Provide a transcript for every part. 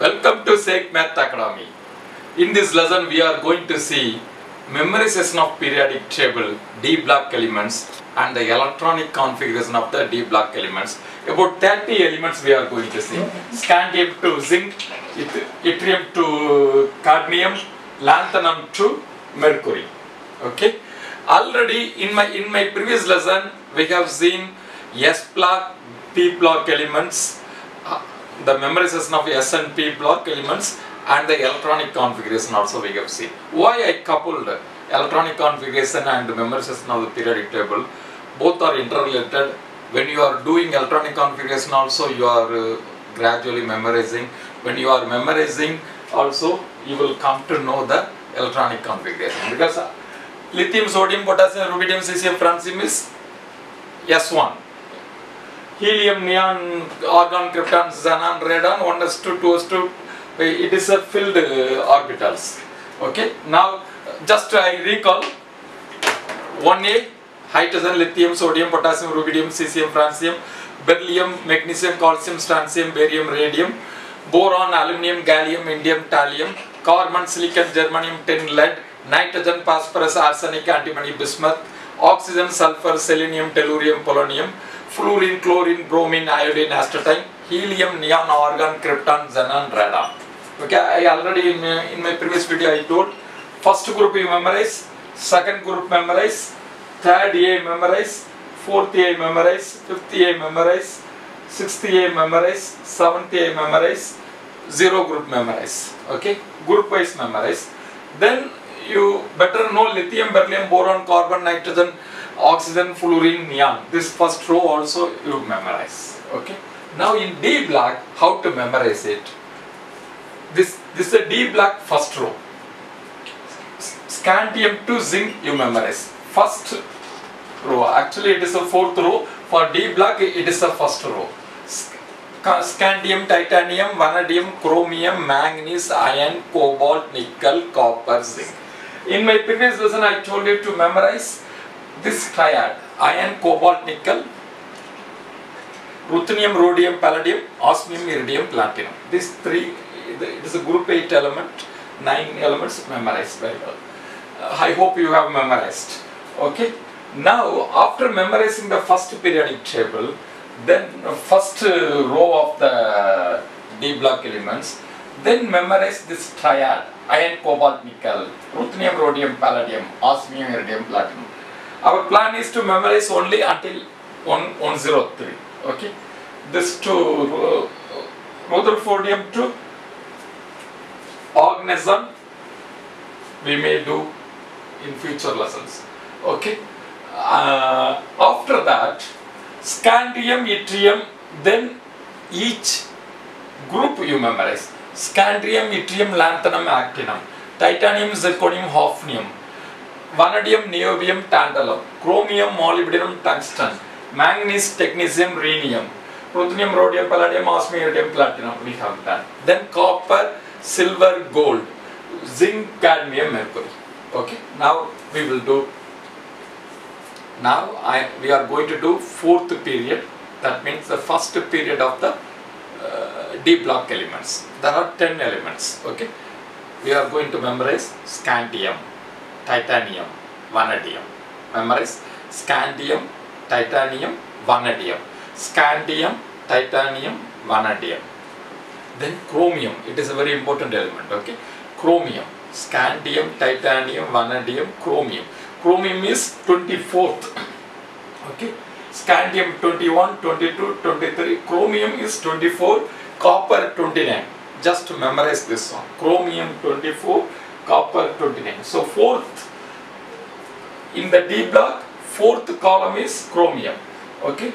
Welcome to Sheik Math Academy. In this lesson we are going to see memorization of periodic table, D block elements and the electronic configuration of the D block elements. About 30 elements we are going to see. Scandium to zinc, yttrium to cadmium, lanthanum to mercury. Okay. Already in my in my previous lesson we have seen S block, P block elements, the memorization of S and P block elements and the electronic configuration also we have seen. Why I coupled electronic configuration and memorization of the periodic table? Both are interrelated. When you are doing electronic configuration also you are uh, gradually memorizing. When you are memorizing also you will come to know the electronic configuration because lithium, sodium, potassium, rubidium, cesium, francium is S1 helium, neon, argon, krypton, xenon, radon, 1s2, 2s2, it is a filled uh, orbitals. Okay, now just I recall 1a hydrogen, lithium, sodium, potassium, rubidium, cesium, francium, beryllium, magnesium, calcium, strontium, barium, radium, boron, aluminium, gallium, indium, thallium, carbon, silicon, germanium, tin, lead, nitrogen, phosphorus, arsenic, antimony, bismuth, oxygen, sulfur, selenium, tellurium, polonium, fluorine, chlorine, bromine, iodine, astatine, helium, neon, argon, krypton, xenon, radon. Okay, I already in, uh, in my previous video I told first group you memorize, second group memorize, third A memorize, fourth A memorize, fifth A memorize, sixth A memorize, seventh A memorize, zero group memorize. Okay, group wise memorize. Then you better know lithium, beryllium, boron, carbon, nitrogen, oxygen, fluorine, neon. This first row also you memorize. Okay. Now in D block, how to memorize it? This this is a D block first row. Scandium to zinc you memorize. First row. Actually it is a fourth row. For D block it is a first row. Scandium, titanium, vanadium, chromium, manganese, iron, cobalt, nickel, copper, zinc. In my previous lesson I told you to memorize this triad iron, cobalt, nickel, ruthenium, rhodium, palladium, osmium, iridium, platinum. These three, it is a group 8 element, 9 elements memorized very well. Uh, I hope you have memorized. Okay. Now, after memorizing the first periodic table, then first uh, row of the D block elements, then memorize this triad iron, cobalt, nickel, ruthenium, rhodium, palladium, osmium, iridium, platinum. Our plan is to memorize only until 1, 103. Okay. This to uh, Rutherfordium to oganesson we may do in future lessons. Okay. Uh, after that, scandium, yttrium, then each group you memorize. Scandium, yttrium, lanthanum, actinum, titanium, zirconium, hafnium, vanadium, niobium, tantalum, chromium, molybdenum, tungsten, manganese, technetium, rhenium, ruthenium, rhodium, palladium, osmium, iridium, platinum. We have that. Then copper, silver, gold, zinc, cadmium, mercury. Okay. Now we will do. Now I we are going to do fourth period. That means the first period of the uh, D block elements. There are ten elements. Okay. We are going to memorize scandium, titanium, vanadium. Memorize scandium, titanium, vanadium. Scandium, titanium, vanadium. Then chromium. It is a very important element. Okay. Chromium, scandium, titanium, vanadium, chromium. Chromium is 24th. Okay. Scandium 21, 22, 23. Chromium is 24. Copper 29. Just memorize this one. Chromium 24, copper 29. So fourth in the D block, fourth column is chromium. Okay.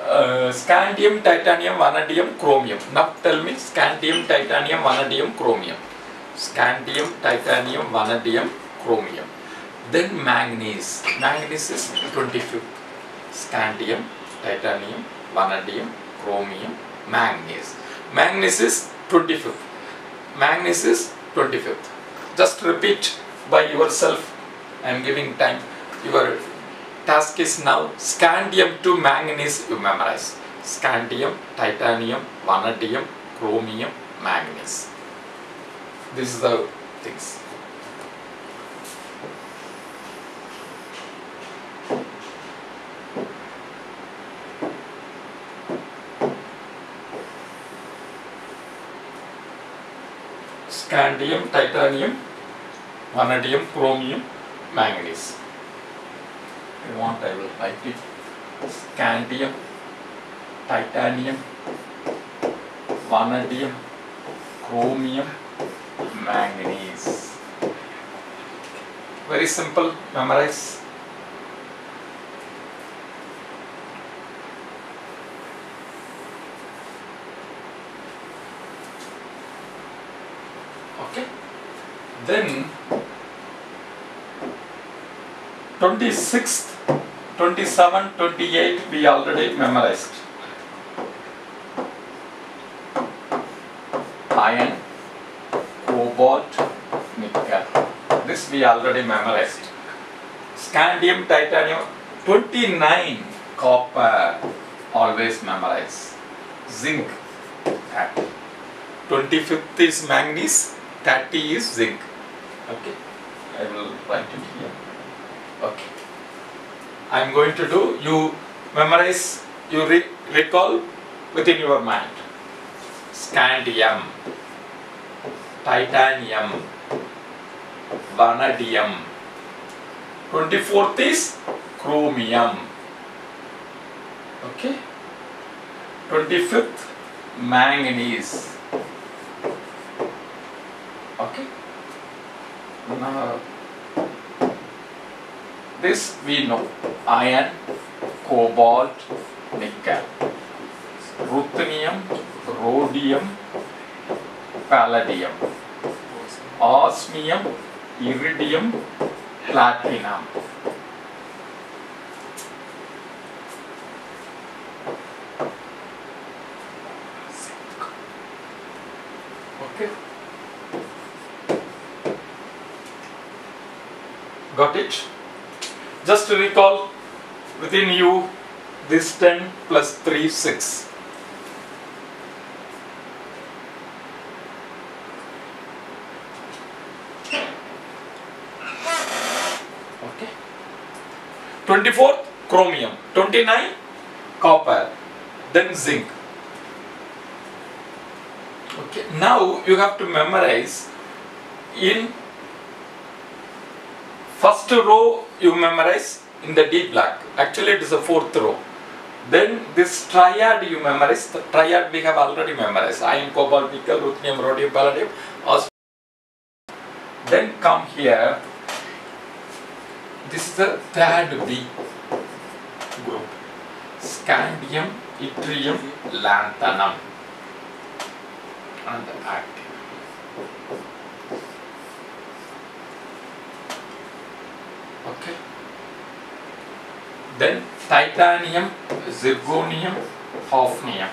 Uh, scandium, titanium, vanadium, chromium. Now tell me scandium, titanium, vanadium, chromium. Scandium, titanium, vanadium, chromium. Then manganese. Manganese is 25th. Scandium, titanium, vanadium, chromium, manganese. Manganese is 25th. Manganese is 25th. Just repeat by yourself. I am giving time. Your task is now scandium to manganese you memorize. Scandium, titanium, vanadium, chromium, manganese. This is the things. Scandium, titanium, vanadium, chromium, manganese. If you want, I will write it. Scandium, titanium, vanadium, chromium, manganese. Very simple, memorize. Okay. Then 26th, 27, 28 we already memorized. Iron, cobalt, nickel. This we already memorized. Scandium, titanium, 29 copper, always memorize. Zinc, 25th is manganese, 30 is zinc. Okay, I will write it here. Okay. I am going to do, you memorize, you re- recall within your mind. Scandium, titanium, vanadium. 24th is chromium. Okay. 25th, manganese. Okay. Now, this we know. Iron, cobalt, nickel, ruthenium, rhodium, palladium, osmium, iridium, platinum. Okay. Got it? To recall within you this 10 plus 3 6. Okay. 24 chromium, 29 copper, then zinc. Okay. Now you have to memorize in first row you memorize in the D block. Actually it is the fourth row. Then this triad you memorize. The triad we have already memorized. Iron, cobalt, nickel, ruthenium, rhodium, palladium. Then come here. This is the third B group. Scandium, yttrium, lanthanum. And actinium. Okay. Then titanium, zirconium, hafnium,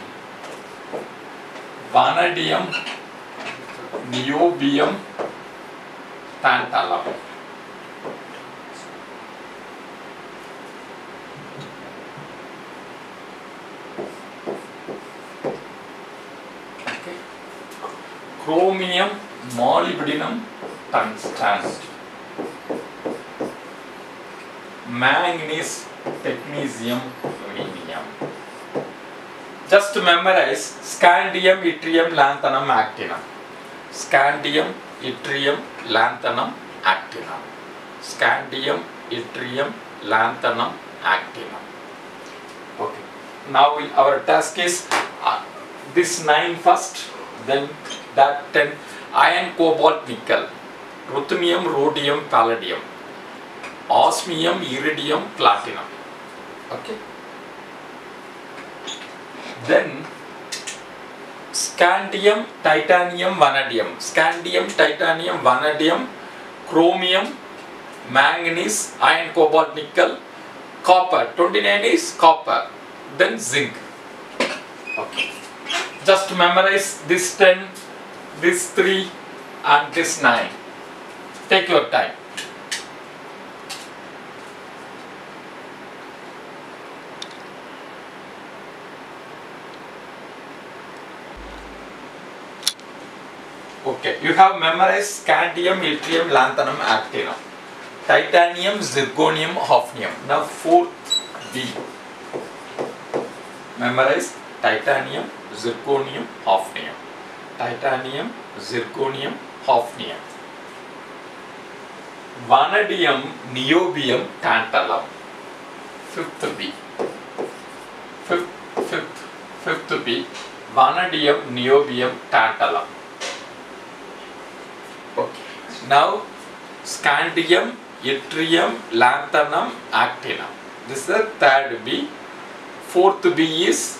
vanadium, niobium, tantalum. Chromium, molybdenum, tungsten. Manganese, technetium, uranium. Just to memorize scandium, yttrium, lanthanum, actinum. Scandium, yttrium, lanthanum, actinum. Scandium, yttrium, lanthanum, actinum. Okay. Now we, our task is uh, this nine first, then that ten. Iron, cobalt, nickel, ruthenium, rhodium, palladium osmium, iridium, platinum. Okay. Then scandium, titanium, vanadium. Scandium, titanium, vanadium, chromium, manganese, iron, cobalt, nickel, copper. 29 is copper. Then zinc. Okay. Just memorize this 10, this 3 and this 9. Take your time. Okay, you have memorized scandium, yttrium, lanthanum, actinium, titanium, zirconium, hafnium. Now fourth B. Memorize titanium, zirconium, hafnium. Titanium, zirconium, hafnium. Vanadium, niobium, tantalum. Fifth B. Fifth, fifth, fifth B. Vanadium, niobium, tantalum. Now, scandium, yttrium, lanthanum, actinum. This is the third B. Fourth B is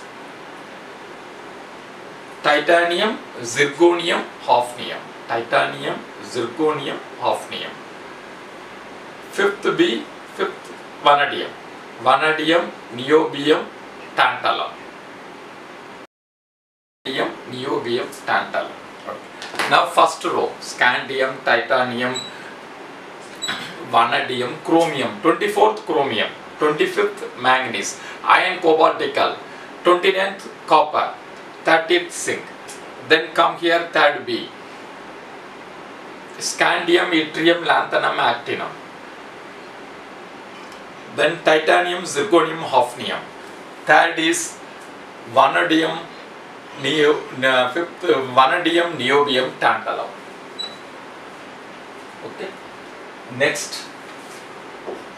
titanium, zirconium, hafnium. Titanium, zirconium, hafnium. Fifth B, fifth vanadium. Vanadium, niobium, tantalum. Vanadium, niobium, tantalum. Now first row, scandium, titanium, vanadium, chromium, 24th chromium, 25th manganese, iron cobalt nickel, 29th copper, 30th zinc. Then come here third B, scandium, yttrium, lanthanum, actinum. Then titanium, zirconium, hafnium. Third is vanadium, neo, fifth vanadium, niobium, tantalum. Okay. Next,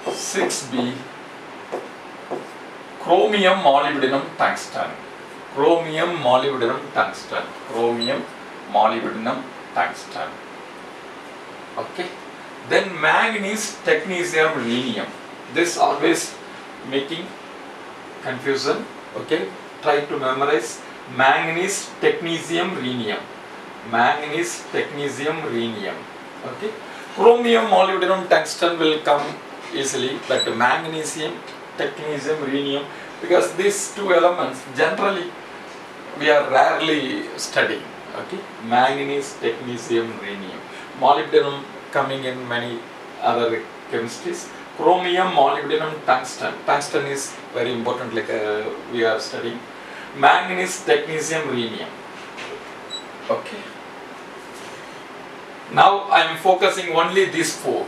6B, chromium, molybdenum, tungsten. Chromium, molybdenum, tungsten. Chromium, molybdenum, tungsten. Okay. Then manganese, technetium, rhenium. This always making confusion. Okay. Try to memorize manganese, technetium, rhenium. Manganese, technetium, rhenium. Okay. Chromium, molybdenum, tungsten will come easily, but magnesium, technetium, rhenium, because these two elements generally we are rarely studying. Okay, manganese, technetium, rhenium, molybdenum coming in many other chemistries. Chromium, molybdenum, tungsten. Tungsten is very important, like uh, we are studying. Manganese, technetium, rhenium. Okay. Now I am focusing only these four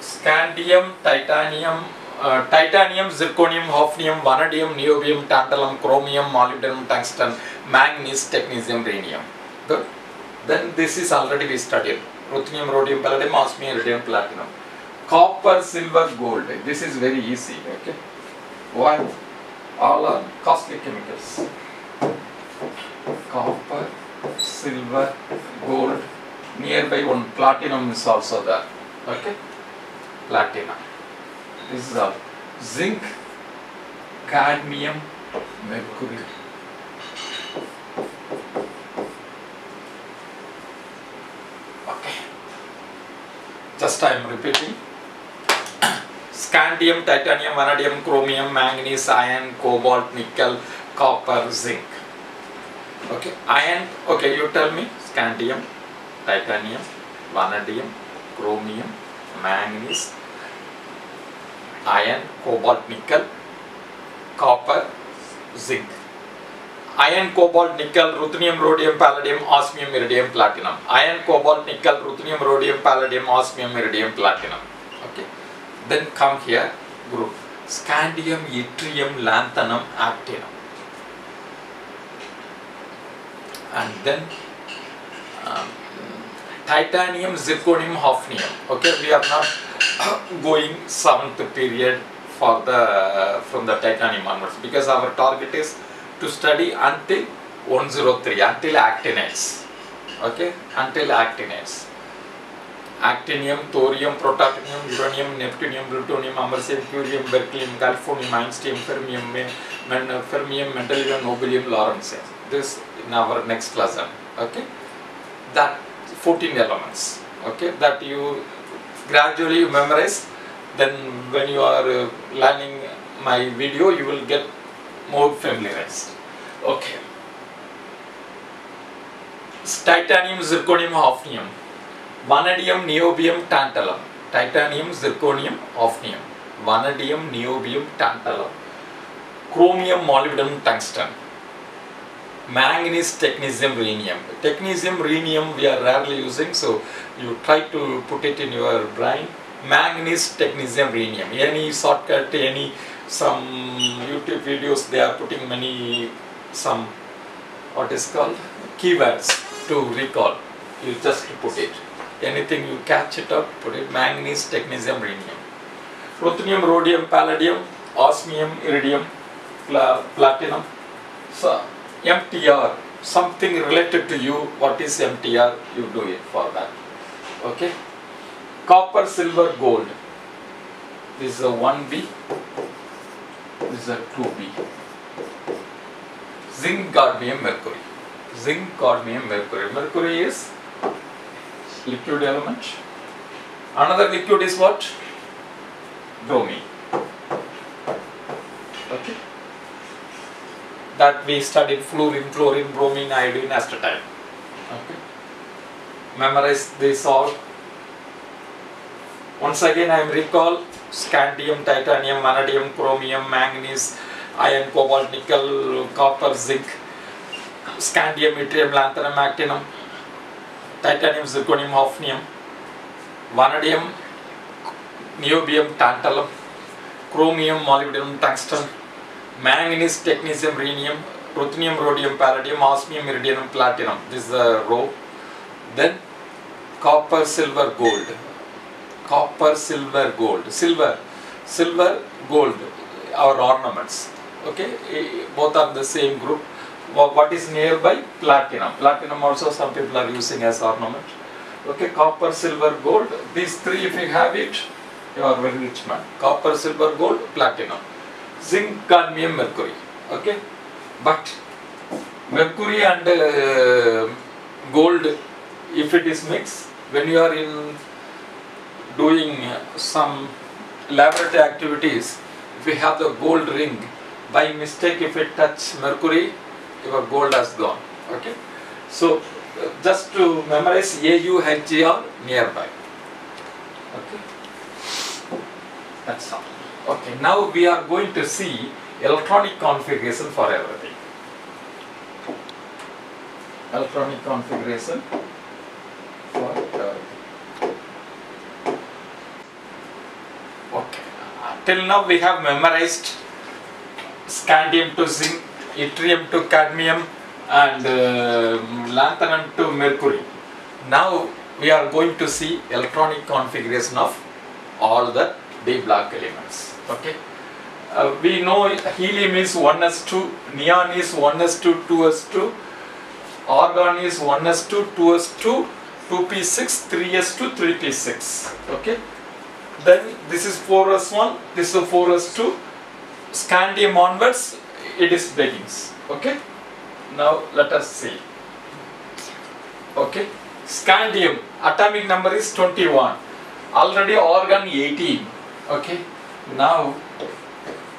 scandium, titanium, uh, titanium, zirconium, hafnium, vanadium, niobium, tantalum, chromium, molybdenum, tungsten, manganese, technetium, rhenium. Good. Then this is already we studied. Ruthenium, rhodium, palladium, osmium, iridium, platinum. Copper, silver, gold. This is very easy. Okay. Why? All costly chemicals. Copper, silver, gold. Nearby one platinum is also there. Okay platinum. This is all. Zinc, cadmium, mercury. Okay. Just I am repeating. Scandium, titanium, vanadium, chromium, manganese, iron, cobalt, nickel, copper, zinc. Okay. Iron, okay, you tell me. Scandium, titanium, vanadium, chromium, manganese, iron, cobalt, nickel, copper, zinc. Iron, cobalt, nickel, ruthenium, rhodium, palladium, osmium, iridium, platinum. Iron, cobalt, nickel, ruthenium, rhodium, palladium, osmium, iridium, platinum. Then come here group scandium, yttrium, lanthanum, actinum. And then um, titanium, zirconium, hafnium. Okay, we are not going seventh period for the from the titanium onwards because our target is to study until 103 until actinides. Okay, until actinides. Actinium, thorium, protactinium, uranium, neptunium, plutonium, americium, curium, berkelium, californium, einstein, fermium, men, fermium, mendelevium, nobelium, lawrencium. This in our next lesson. Okay, that 14 elements. Okay? That you gradually you memorize. Then when you are uh, learning my video you will get more familiarized. Okay? Titanium zirconium hafnium vanadium niobium tantalum. Titanium zirconium hafnium vanadium niobium tantalum. Chromium molybdenum tungsten. Manganese technetium rhenium. Technetium rhenium we are rarely using so you try to put it in your brain. Manganese technetium rhenium. Any shortcut any some youtube videos they are putting many some what is called keywords to recall. You just put it anything you catch it up put it manganese technetium rhenium. Ruthenium rhodium palladium osmium iridium pla- platinum. So mtr something related to you what is mtr you do it for that. Okay? Copper silver gold. This is a 1b this is a 2b zinc cadmium mercury. Zinc cadmium mercury. Mercury is liquid element. Another liquid is what? Bromine. Okay. That we studied fluorine chlorine bromine iodine astatine okay. Memorize this all. Once again i am recall scandium titanium vanadium chromium manganese iron cobalt nickel copper zinc scandium yttrium lanthanum actinum titanium zirconium hafnium vanadium niobium tantalum chromium molybdenum tungsten manganese technetium rhenium ruthenium rhodium palladium osmium iridium platinum. This is the row. Then copper silver gold. Copper silver gold. Silver silver gold our ornaments. Okay? Eh, both are the same group what is nearby? Platinum. Platinum also some people are using as ornament. Okay copper silver gold these three if you have it you are very rich man. Copper silver gold platinum. Zinc cadmium mercury. Okay? But mercury and uh, gold if it is mixed when you are in doing some laboratory activities if you have the gold ring. By mistake if it touch mercury your gold has gone okay? So uh, just to memorize AUHGR nearby okay? That's all. Okay now we are going to see electronic configuration for everything. Electronic configuration for everything. Okay. Till now we have memorized scandium to zinc, yttrium to cadmium and uh, lanthanum to mercury. Now we are going to see electronic configuration of all the D block elements. Okay. Uh, we know helium is 1s2, neon is 1s2, 2s2, argon is 1s2, 2s2, 2p6, 3s2, 3p6. Okay then this is 4s1 this is 4s2 scandium onwards it is begins okay? Now let us see. Okay? Scandium. Atomic number is 21 already argon 18 okay? Now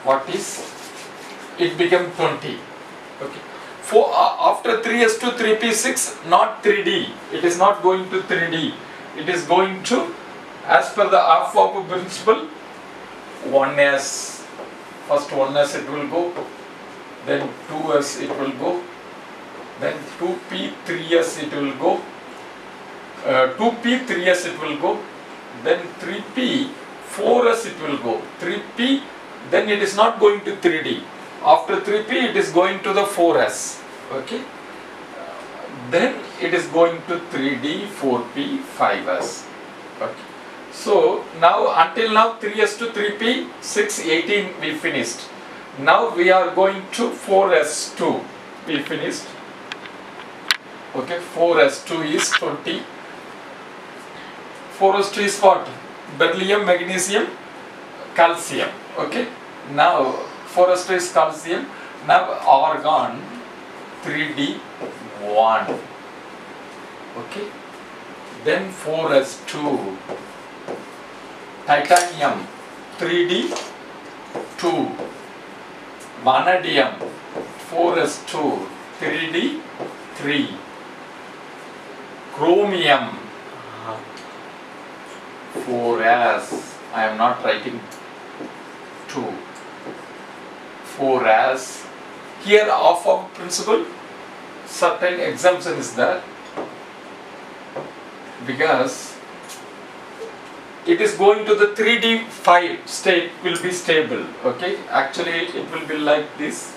what is? It become 20 okay? For uh, after 3s2 3p6 not 3d it is not going to 3d it is going to as per the Aufbau principle, 1s, first 1s it will go, then 2s it will go, then 2p, 3s it will go, uh, 2p, 3s it will go, then 3p, 4s it will go, 3p, then it is not going to 3d. After 3p it is going to the 4s, okay. Then it is going to 3d, 4p, 5s, okay. So now until now 3s to 3p 6 18 we finished. Now we are going to 4s2 we finished. Okay 4s2 is 20. 4s2 is what? Beryllium, magnesium, calcium. Okay now 4s2 is calcium. Now argon 3d 1. Okay then 4s2 titanium 3D 2 vanadium 4s2 3D 3 chromium 4s I am not writing 2 4s here Aufbau principle certain exemption is there. Because it is going to the 3D 5 state will be stable okay? Actually it will be like this.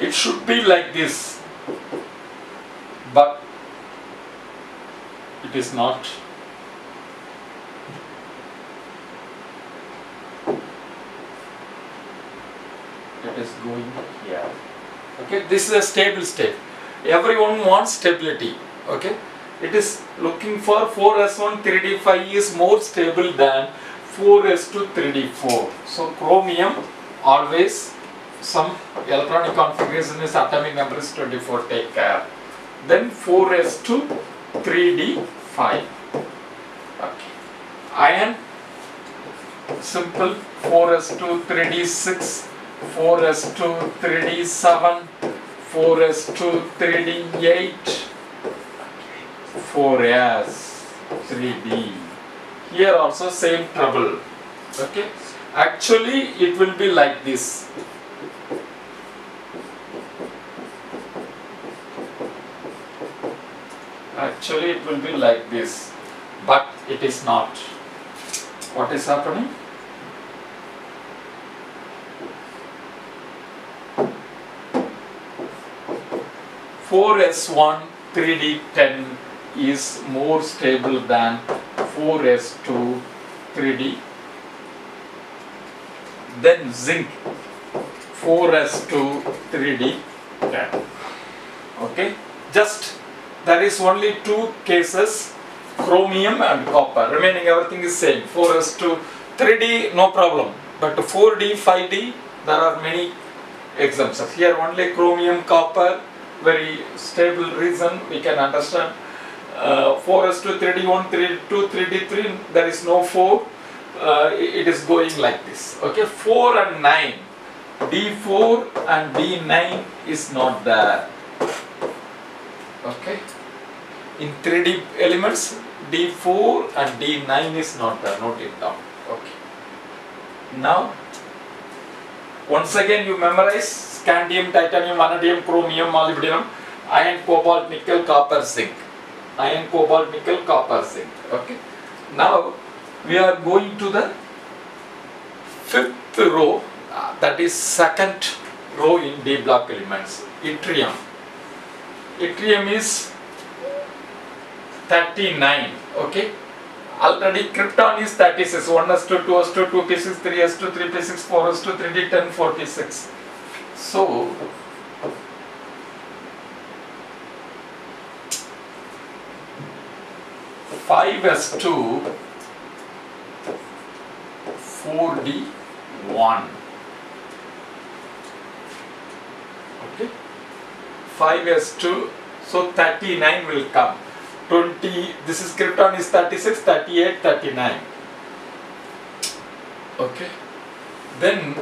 It should be like this but it is not going here okay this is a stable state. Everyone wants stability okay? It is looking for 4s1 3d5 is more stable than 4s2 3d4 so chromium always some electronic configuration is atomic number is 24 take care. Then 4s2 3d5 okay. Iron simple 4s2 3d6 4s2 3d7 4s2 3d8 4s 3d here also same trouble. Okay? Actually it will be like this. Actually it will be like this but it is not. What is happening Four S one 3D ten is more stable than 4s2 3D. Then zinc 4s2 3D ten. Okay, just there is only two cases chromium and copper remaining everything is same 4s2 3d no problem but 4d 5d there are many exemptions here only chromium copper very stable reason we can understand. Uh, 4s2 3d1 3d2 3d3 there is no 4 uh, it is going like this. Okay 4 and 9 d4 and d9 is not there. Okay. In 3D elements D4 and D9 is not there, note it down. Okay. Now, once again you memorize scandium, titanium, vanadium, chromium, molybdenum, iron, cobalt, nickel, copper, zinc. Iron, cobalt, nickel, copper, zinc. Okay. Now, we are going to the fifth row, uh, that is second row in D block elements, yttrium. Yttrium is 39 okay already krypton is 36 1s2 2s2 2p6 3s2 3p6 4s2 3d10 4p6 so Five S two, four D one. Okay, five S two, so thirty nine will come. 20 this is krypton is 36 38 39 okay. Then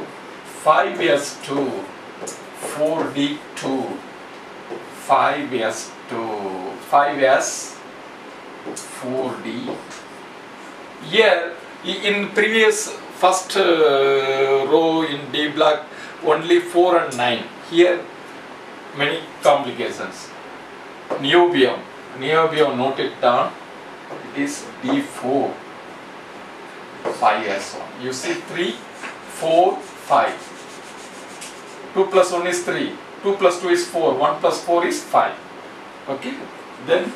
5s2 4d2 5s2 5s 4d here in previous first uh, row in d block only 4 and 9 here many complications. Niobium niobium note it down? It is d4 5s1 you see 3 4 5 2 plus 1 is 3 2 plus 2 is 4 1 plus 4 is 5 okay? Then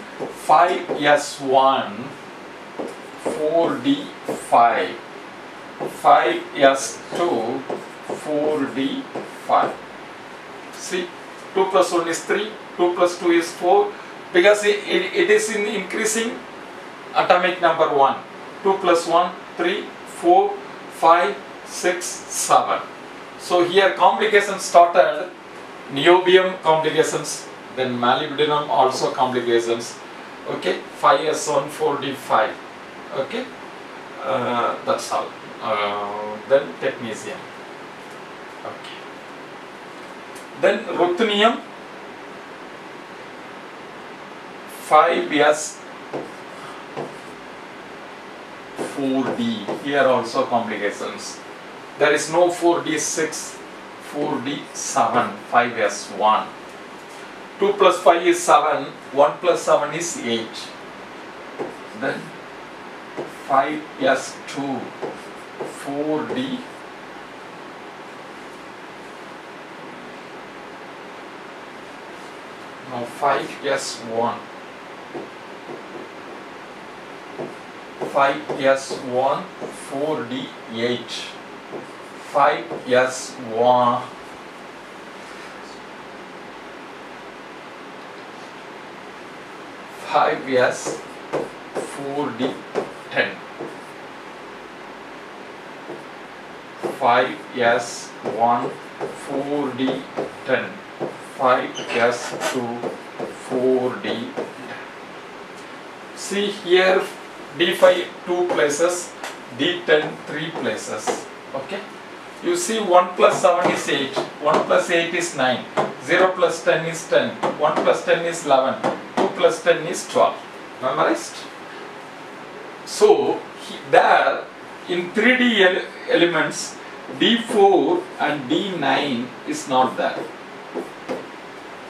5s1 4d5 5s2 4d5 see 2 plus 1 is 3 2 plus 2 is 4 because it, it, it is in increasing atomic number 1 2 plus 1 3 4 5 6 7 so here complications started. Niobium complications then molybdenum also complications. Okay 5s1 4d5 okay uh, that's all. Uh, then technetium. Okay. Then ruthenium 5s 4d here also complications. There is no 4d6 4d 7 5s1 2 plus 5 is 7 1 plus 7 is 8 then 5s2 4d now 5s1 5s1 4d8 5s1 5s 4d10 5s1 4d10 5s2 4d see here d5 two places d10 three places. Okay? You see 1 plus 7 is 8 1 plus 8 is 9 0 plus 10 is 10 1 plus 10 is 11 2 plus 10 is 12 memorized? So he- there in 3d ele- elements d4 and d9 is not there.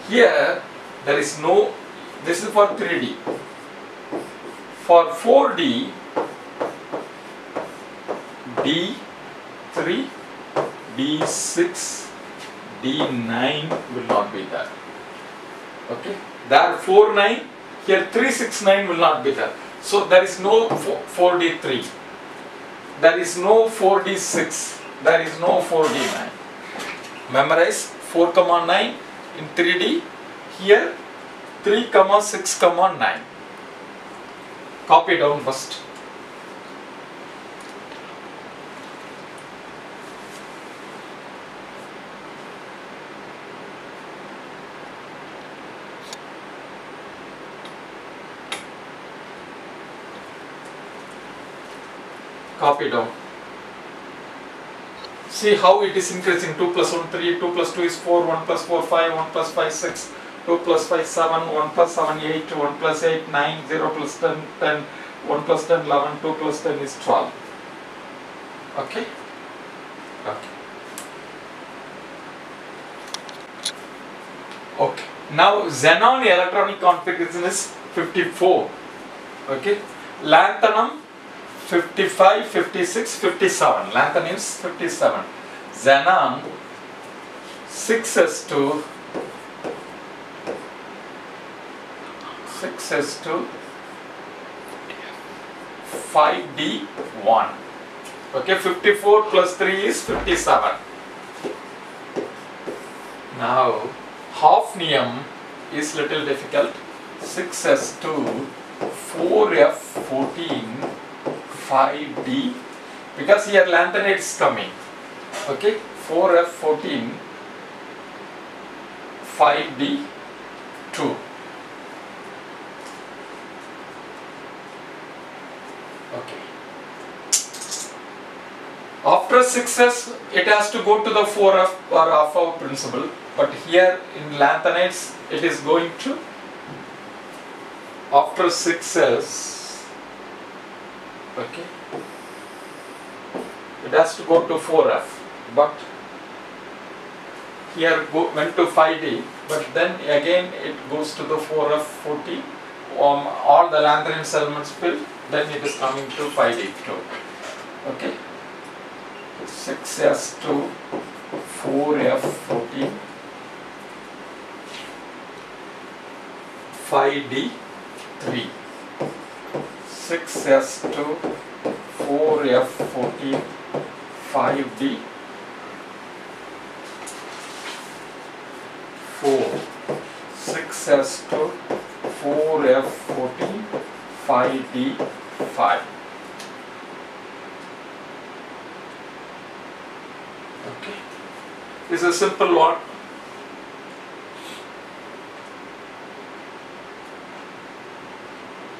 Here there is no this is for 3d for 4d d3 d6 d9 will not be there. Okay? There 4 9 here 3 6 9 will not be there. So there is no 4, d3 there is no 4d6 there is no 4d9 memorize 4 comma 9 in 3d here 3 comma 6 comma 9 copy down first. Copy down. See how it is increasing. 2 plus 1 3 2 plus 2 is 4 1 plus 4 5 1 plus 5 6 2 plus 5 7 1 plus 7 8 1 plus 8 9 0 plus 10 10 1 plus 10 11 2 plus 10 is 12 okay? Okay. Okay. Now xenon electronic configuration is 54 okay? Lanthanum 55 56 57 lanthanum is 57 xenon 6s2 6s2 5d1 okay 54 plus 3 is 57 now hafnium is little difficult. 6s2 4f14 5d because here lanthanide is coming. Okay 4f14 5d2 okay after 6s it has to go to the 4f or alpha principle. But here in lanthanides it is going to after 6s okay it has to go to 4f but here go, went to 5d but then again it goes to the 4f 40 um, all the lanthanide elements fill, then it is coming to 5d too okay 6s to 4f 14 5d 3 6s to 4f 14 5d 4 6s to 4f 14 5d 5 okay this is a simple one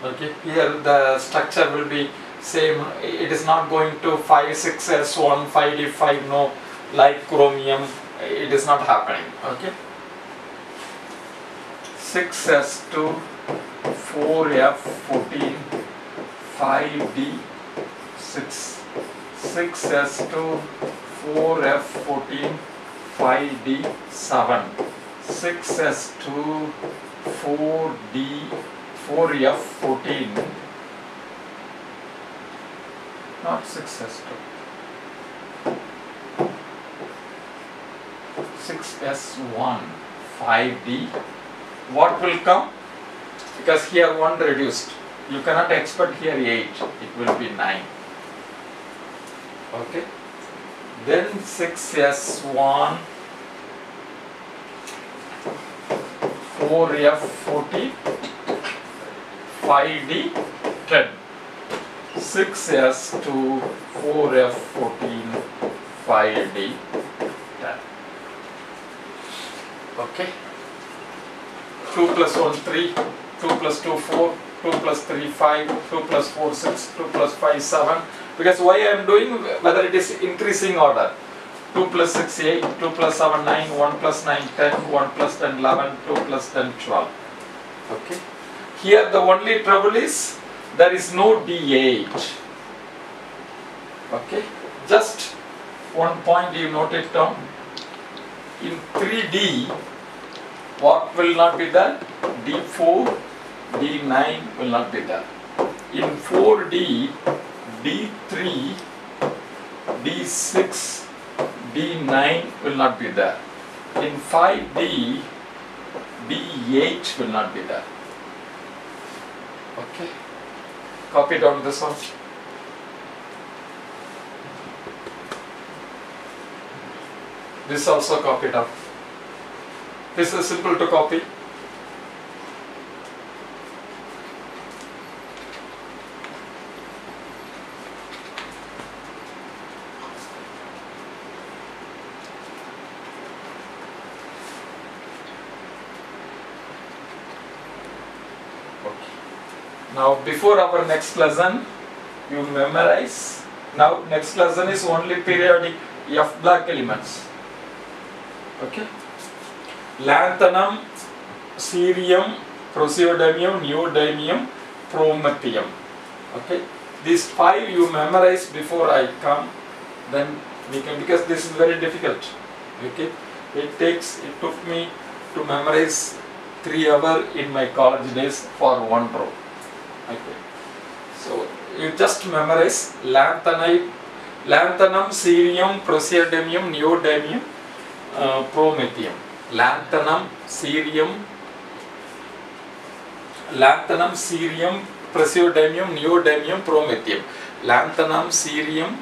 okay here the structure will be same. It is not going to 5 6 s 1 5 d 5 no like chromium. It is not happening. Okay. 6 s 2 4F14, 5D, 6, 6S2, 4F14, 5D, 7, 6S2, 4D, 4F14, not 6S2. 6S1 5D what will come? Because here 1 reduced. You cannot expect here 8 it will be 9 okay then 6S1 4F40 5D 10 6S2 4F14 5D 10 okay. 2 plus 1 3 2 plus 2 4 2 plus 3 5 2 plus 4 6 2 plus 5 7 because why I am doing whether it is increasing order 2 plus 6 8 2 plus 7 9 1 plus 9 10 1 plus 10 11 2 plus 10 12 okay? Here the only trouble is there is no D8 okay? Just one point you note it down. In 3D what will not be there? D4, D9 will not be there. In 4D, D3, D6, D9 will not be there. In 5D, D8 will not be there. Okay. Copy down this one. This also copy down. This is simple to copy. Now before our next lesson, you memorize. Now next lesson is only periodic F block elements. Okay lanthanum, cerium, praseodymium, neodymium, promethium. Okay, these five you memorize before I come, then we can because this is very difficult. Okay, it takes it took me to memorize three hour in my college days for one row. Okay, so you just memorize lanthanide, lanthanum, cerium, praseodymium, neodymium, uh, promethium lanthanum, cerium, lanthanum, cerium, praseodymium, neodymium, promethium. Lanthanum, cerium,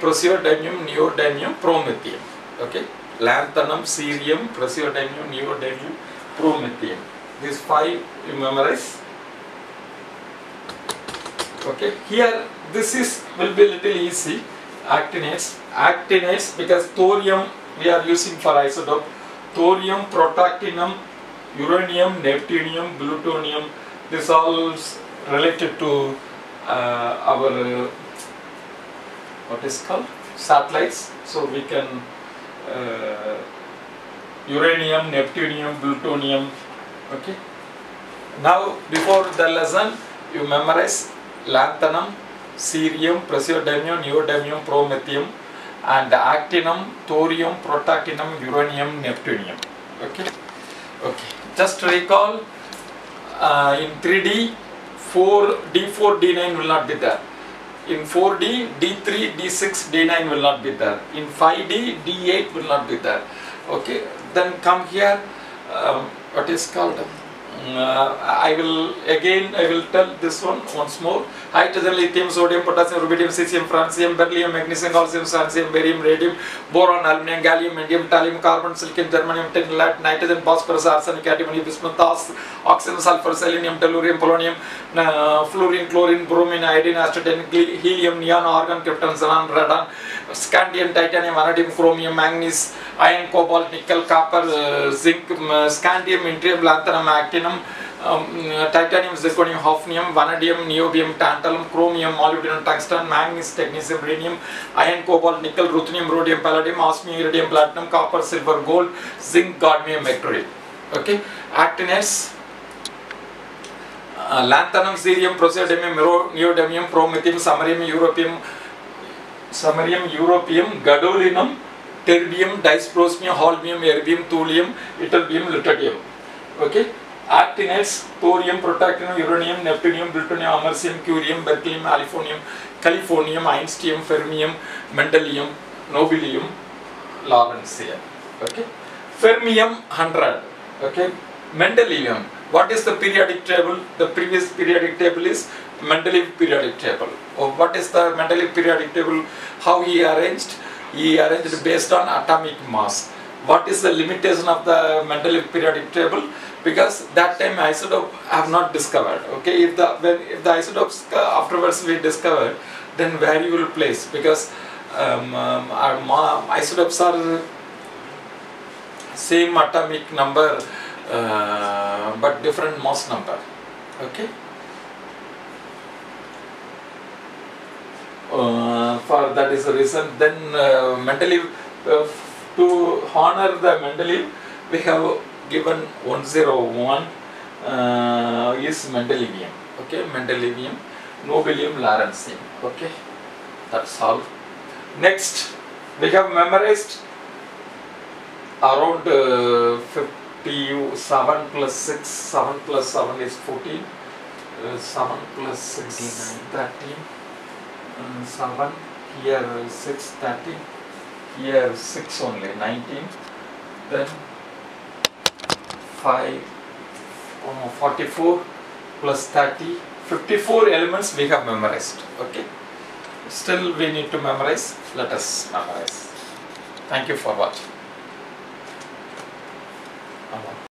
praseodymium, neodymium, promethium. Okay. Lanthanum, cerium, praseodymium, neodymium, promethium. These five you memorize. Okay. Here this is will be little easy. Actinides, actinides because thorium we are using for isotope thorium, protactinium, uranium, neptunium, plutonium, this all related to uh, our uh, what is called satellites. So we can uh, uranium, neptunium, plutonium. Okay. Now before the lesson, you memorize lanthanum, cerium, praseodymium, neodymium, promethium and actinium, thorium, protactinium, uranium, neptunium. Okay, okay. Just recall uh, in 3D, 4 D4, D9 will not be there. In 4D, D3, D6, D9 will not be there. In 5D, D8 will not be there. Okay, then come here. Um, what is called? Uh, I will again I will tell this one once more. Hydrogen lithium sodium potassium rubidium cesium francium beryllium magnesium calcium strontium barium radium boron aluminum gallium indium thallium carbon silicon germanium tin lead nitrogen phosphorus arsenic antimony bismuth oxygen sulfur selenium tellurium polonium uh, fluorine chlorine bromine iodine astatine helium neon argon krypton xenon radon scandium titanium vanadium chromium manganese iron cobalt nickel copper uh, zinc um, scandium yttrium lanthanum actinium um, titanium, zirconium, hafnium, vanadium, niobium, tantalum, chromium, molybdenum, tungsten, manganese, technetium, rhenium, iron, cobalt, nickel, ruthenium, rhodium, palladium, osmium, iridium, platinum, copper, silver, gold, zinc, cadmium, mercury. Okay, actinates. uh, lanthanum, cerium, praseodymium, neodymium, promethium, samarium, europium, samarium, europium, gadolinium, terbium, dysprosium, holmium, erbium, thulium, ytterbium, lutetium. Okay. Actinides, thorium, protactinium, uranium, neptunium, plutonium, americium, curium, berkelium, alifonium, californium, einstein, fermium, mendelium, nobelium, lawrencium. Okay. Fermium 100. Okay. Mendelevium. What is the periodic table? The previous periodic table is Mendeleev periodic table. Oh, what is the Mendeleev periodic table? How he arranged? He arranged based on atomic mass. What is the limitation of the Mendeleev periodic table? Because that time isotope have not discovered. Okay, if the when if the isotopes uh, afterwards we discovered, then where you will place? Because um, um, our isotopes are same atomic number uh, but different mass number okay uh, for that is the reason then uh, uh, to honor the Mendeleev we have given 101 uh, is Mendelevium okay Mendelevium Nobelium Lawrencium okay that's all. Next we have memorized around uh, 57 plus 6 7 plus 7 is 14 uh, 7 plus 6 is 13 uh, 7 here 6 13 here 6 only 19 then 5 uh, 44 plus 30 54 elements we have memorized okay? Still we need to memorize let us memorize. Thank you for watching